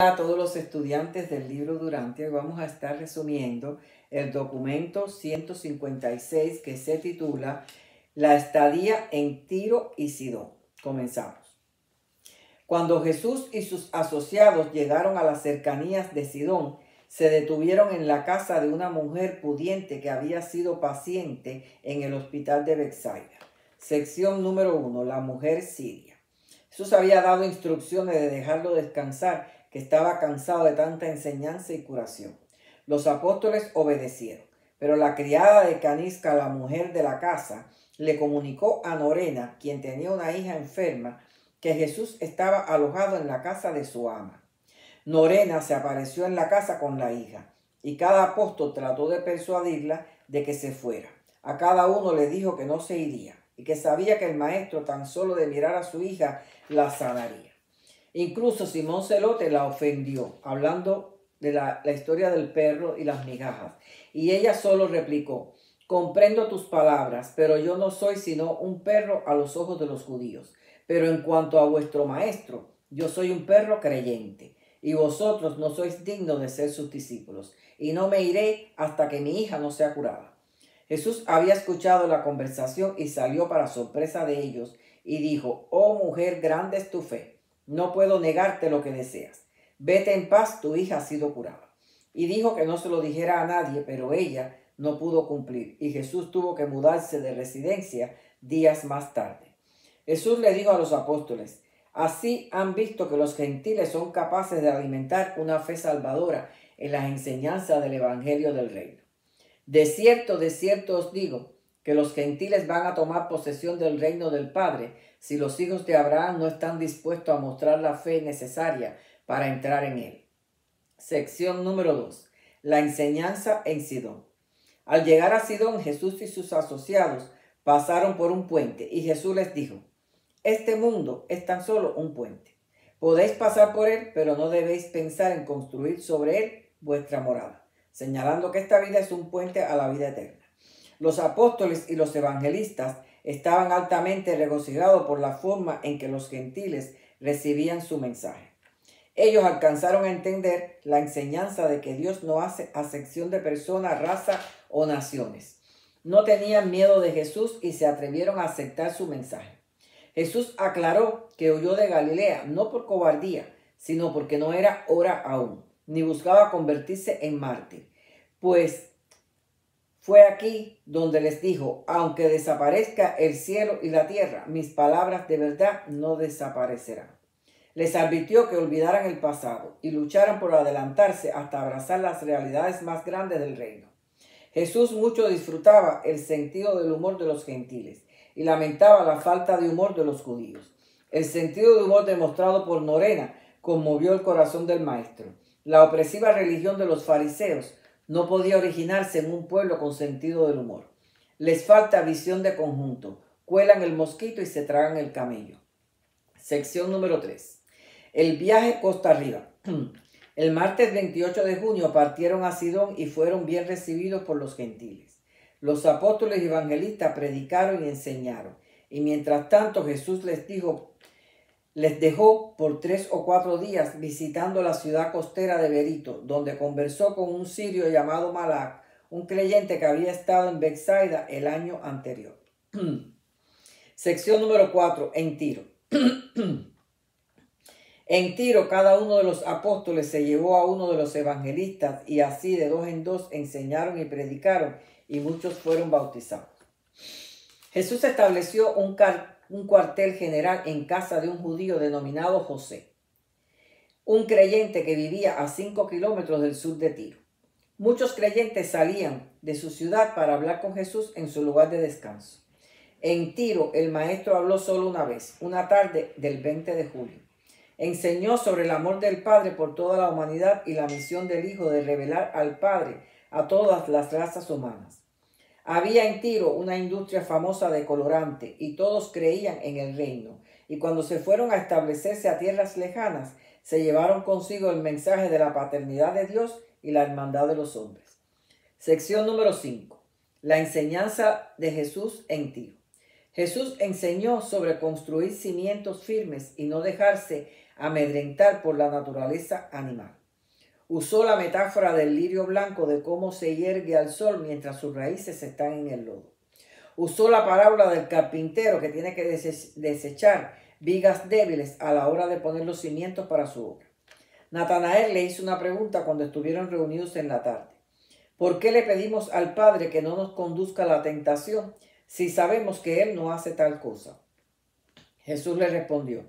a todos los estudiantes del libro Durante. Vamos a estar resumiendo el documento 156 que se titula La estadía en Tiro y Sidón. Comenzamos. Cuando Jesús y sus asociados llegaron a las cercanías de Sidón, se detuvieron en la casa de una mujer pudiente que había sido paciente en el hospital de Bethsaida. Sección número 1. La mujer siria. Jesús había dado instrucciones de dejarlo descansar que estaba cansado de tanta enseñanza y curación. Los apóstoles obedecieron, pero la criada de Canisca, la mujer de la casa, le comunicó a Norena, quien tenía una hija enferma, que Jesús estaba alojado en la casa de su ama. Norena se apareció en la casa con la hija, y cada apóstol trató de persuadirla de que se fuera. A cada uno le dijo que no se iría, y que sabía que el maestro tan solo de mirar a su hija la sanaría. Incluso Simón Celote la ofendió, hablando de la, historia del perro y las migajas. Y ella solo replicó, comprendo tus palabras, pero yo no soy sino un perro a los ojos de los judíos. Pero en cuanto a vuestro maestro, yo soy un perro creyente, y vosotros no sois dignos de ser sus discípulos, y no me iré hasta que mi hija no sea curada. Jesús había escuchado la conversación y salió para sorpresa de ellos, y dijo, Oh mujer, grande es tu fe no puedo negarte lo que deseas. Vete en paz, tu hija ha sido curada. Y dijo que no se lo dijera a nadie, pero ella no pudo cumplir. Y Jesús tuvo que mudarse de residencia días más tarde. Jesús le dijo a los apóstoles, así han visto que los gentiles son capaces de alimentar una fe salvadora en las enseñanzas del Evangelio del Reino. De cierto, de cierto os digo, que los gentiles van a tomar posesión del reino del Padre si los hijos de Abraham no están dispuestos a mostrar la fe necesaria para entrar en él. Sección número 2. La enseñanza en Sidón. Al llegar a Sidón, Jesús y sus asociados pasaron por un puente y Jesús les dijo, este mundo es tan solo un puente. Podéis pasar por él, pero no debéis pensar en construir sobre él vuestra morada, señalando que esta vida es un puente a la vida eterna. Los apóstoles y los evangelistas estaban altamente regocijados por la forma en que los gentiles recibían su mensaje. Ellos alcanzaron a entender la enseñanza de que Dios no hace acepción de personas, raza o naciones. No tenían miedo de Jesús y se atrevieron a aceptar su mensaje. Jesús aclaró que huyó de Galilea no por cobardía, sino porque no era hora aún, ni buscaba convertirse en mártir, pues fue aquí donde les dijo, aunque desaparezca el cielo y la tierra, mis palabras de verdad no desaparecerán. Les advirtió que olvidaran el pasado y lucharan por adelantarse hasta abrazar las realidades más grandes del reino. Jesús mucho disfrutaba el sentido del humor de los gentiles y lamentaba la falta de humor de los judíos. El sentido de humor demostrado por Norena conmovió el corazón del maestro. La opresiva religión de los fariseos no podía originarse en un pueblo con sentido del humor. Les falta visión de conjunto. Cuelan el mosquito y se tragan el camello. Sección número 3. El viaje costa arriba. El martes 28 de junio partieron a Sidón y fueron bien recibidos por los gentiles. Los apóstoles y evangelistas predicaron y enseñaron. Y mientras tanto Jesús les dijo les dejó por tres o cuatro días visitando la ciudad costera de Berito, donde conversó con un sirio llamado Malak, un creyente que había estado en Bethsaida el año anterior. Sección número 4. En Tiro. en Tiro cada uno de los apóstoles se llevó a uno de los evangelistas y así de dos en dos enseñaron y predicaron y muchos fueron bautizados. Jesús estableció un, un cuartel general en casa de un judío denominado José, un creyente que vivía a cinco kilómetros del sur de Tiro. Muchos creyentes salían de su ciudad para hablar con Jesús en su lugar de descanso. En Tiro el maestro habló solo una vez, una tarde del 20 de julio. Enseñó sobre el amor del Padre por toda la humanidad y la misión del Hijo de revelar al Padre a todas las razas humanas. Había en Tiro una industria famosa de colorante y todos creían en el reino. Y cuando se fueron a establecerse a tierras lejanas, se llevaron consigo el mensaje de la paternidad de Dios y la hermandad de los hombres. Sección número 5. La enseñanza de Jesús en Tiro. Jesús enseñó sobre construir cimientos firmes y no dejarse amedrentar por la naturaleza animal. Usó la metáfora del lirio blanco de cómo se yergue al sol mientras sus raíces están en el lodo. Usó la parábola del carpintero que tiene que desechar vigas débiles a la hora de poner los cimientos para su obra. Natanael le hizo una pregunta cuando estuvieron reunidos en la tarde. ¿Por qué le pedimos al Padre que no nos conduzca a la tentación si sabemos que Él no hace tal cosa? Jesús le respondió,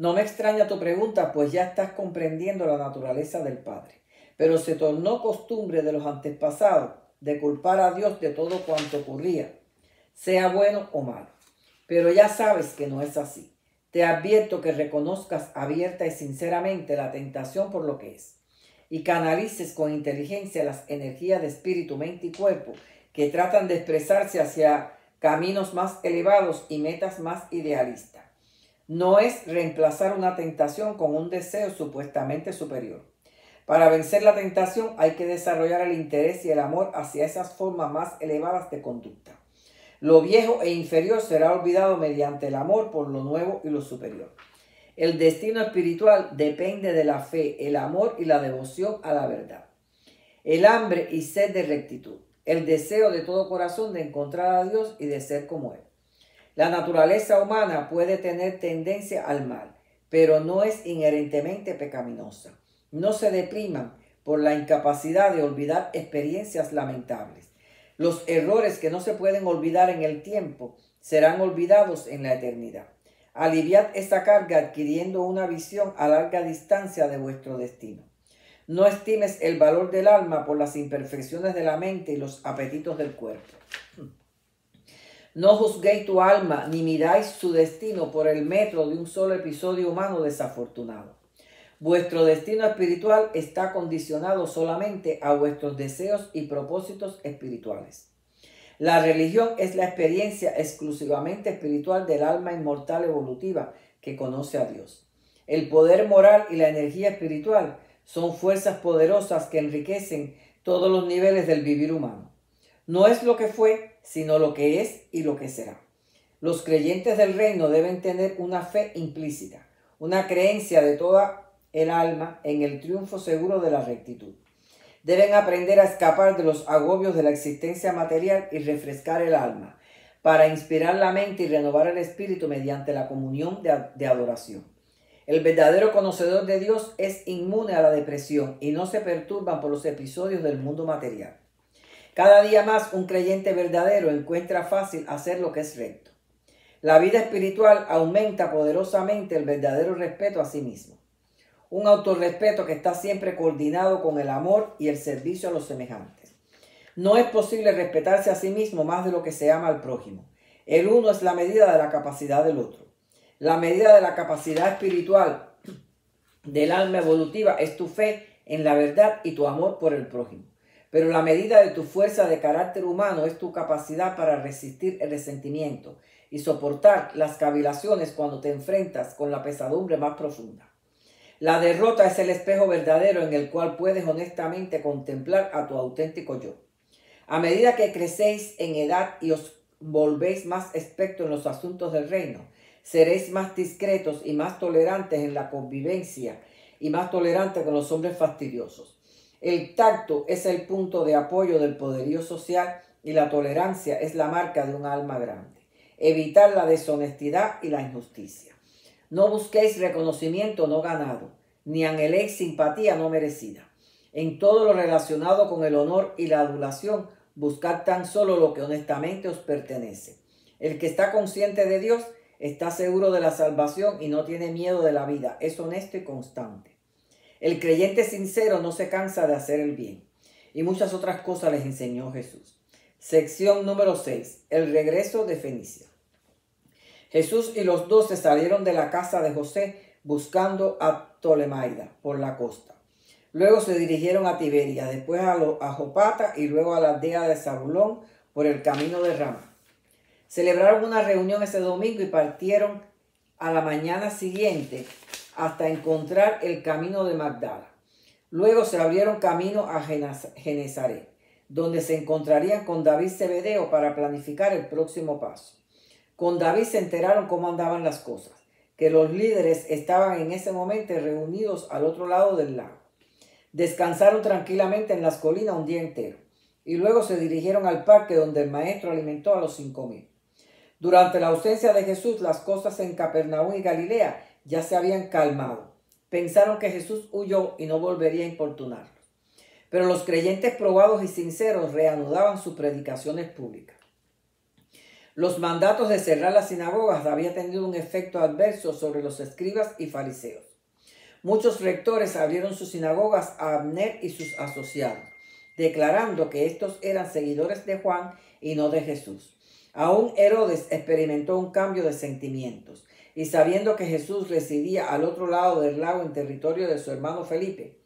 no me extraña tu pregunta, pues ya estás comprendiendo la naturaleza del Padre. Pero se tornó costumbre de los antepasados de culpar a Dios de todo cuanto ocurría, sea bueno o malo. Pero ya sabes que no es así. Te advierto que reconozcas abierta y sinceramente la tentación por lo que es, y canalices con inteligencia las energías de espíritu, mente y cuerpo que tratan de expresarse hacia caminos más elevados y metas más idealistas. No es reemplazar una tentación con un deseo supuestamente superior. Para vencer la tentación hay que desarrollar el interés y el amor hacia esas formas más elevadas de conducta. Lo viejo e inferior será olvidado mediante el amor por lo nuevo y lo superior. El destino espiritual depende de la fe, el amor y la devoción a la verdad. El hambre y sed de rectitud. El deseo de todo corazón de encontrar a Dios y de ser como Él. La naturaleza humana puede tener tendencia al mal, pero no es inherentemente pecaminosa. No se depriman por la incapacidad de olvidar experiencias lamentables. Los errores que no se pueden olvidar en el tiempo serán olvidados en la eternidad. Aliviad esta carga adquiriendo una visión a larga distancia de vuestro destino. No estimes el valor del alma por las imperfecciones de la mente y los apetitos del cuerpo. No juzguéis tu alma ni miráis su destino por el metro de un solo episodio humano desafortunado. Vuestro destino espiritual está condicionado solamente a vuestros deseos y propósitos espirituales. La religión es la experiencia exclusivamente espiritual del alma inmortal evolutiva que conoce a Dios. El poder moral y la energía espiritual son fuerzas poderosas que enriquecen todos los niveles del vivir humano. No es lo que fue, sino lo que es y lo que será. Los creyentes del reino deben tener una fe implícita, una creencia de toda el alma en el triunfo seguro de la rectitud. Deben aprender a escapar de los agobios de la existencia material y refrescar el alma, para inspirar la mente y renovar el espíritu mediante la comunión de, adoración. El verdadero conocedor de Dios es inmune a la depresión y no se perturban por los episodios del mundo material. Cada día más un creyente verdadero encuentra fácil hacer lo que es recto. La vida espiritual aumenta poderosamente el verdadero respeto a sí mismo un autorrespeto que está siempre coordinado con el amor y el servicio a los semejantes. No es posible respetarse a sí mismo más de lo que se ama al prójimo. El uno es la medida de la capacidad del otro. La medida de la capacidad espiritual del alma evolutiva es tu fe en la verdad y tu amor por el prójimo. Pero la medida de tu fuerza de carácter humano es tu capacidad para resistir el resentimiento y soportar las cavilaciones cuando te enfrentas con la pesadumbre más profunda. La derrota es el espejo verdadero en el cual puedes honestamente contemplar a tu auténtico yo. A medida que crecéis en edad y os volvéis más expertos en los asuntos del reino, seréis más discretos y más tolerantes en la convivencia y más tolerantes con los hombres fastidiosos. El tacto es el punto de apoyo del poderío social y la tolerancia es la marca de un alma grande. Evitar la deshonestidad y la injusticia. No busquéis reconocimiento no ganado, ni anheléis simpatía no merecida. En todo lo relacionado con el honor y la adulación, buscad tan solo lo que honestamente os pertenece. El que está consciente de Dios está seguro de la salvación y no tiene miedo de la vida, es honesto y constante. El creyente sincero no se cansa de hacer el bien. Y muchas otras cosas les enseñó Jesús. Sección número 6. El regreso de Fenicia. Jesús y los doce salieron de la casa de José buscando a Ptolemaida por la costa. Luego se dirigieron a Tiberia, después a, Jopata y luego a la aldea de Zabulón por el camino de Rama. Celebraron una reunión ese domingo y partieron a la mañana siguiente hasta encontrar el camino de Magdala. Luego se abrieron camino a Genezaret, donde se encontrarían con David Zebedeo para planificar el próximo paso. Con David se enteraron cómo andaban las cosas, que los líderes estaban en ese momento reunidos al otro lado del lago. Descansaron tranquilamente en las colinas un día entero y luego se dirigieron al parque donde el maestro alimentó a los cinco mil. Durante la ausencia de Jesús, las cosas en Capernaum y Galilea ya se habían calmado. Pensaron que Jesús huyó y no volvería a importunarlos. Pero los creyentes probados y sinceros reanudaban sus predicaciones públicas. Los mandatos de cerrar las sinagogas habían tenido un efecto adverso sobre los escribas y fariseos. Muchos rectores abrieron sus sinagogas a Abner y sus asociados, declarando que estos eran seguidores de Juan y no de Jesús. Aún Herodes experimentó un cambio de sentimientos y sabiendo que Jesús residía al otro lado del lago en territorio de su hermano Felipe,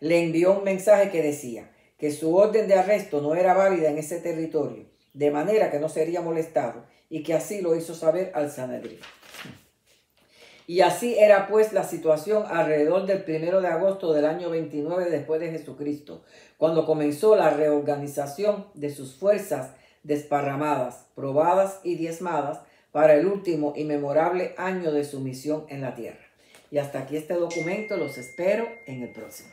le envió un mensaje que decía que su orden de arresto no era válida en ese territorio, de manera que no sería molestado y que así lo hizo saber al Sanedrín. Y así era pues la situación alrededor del primero de agosto del año 29 después de Jesucristo, cuando comenzó la reorganización de sus fuerzas desparramadas, probadas y diezmadas para el último y memorable año de su misión en la tierra. Y hasta aquí este documento, los espero en el próximo.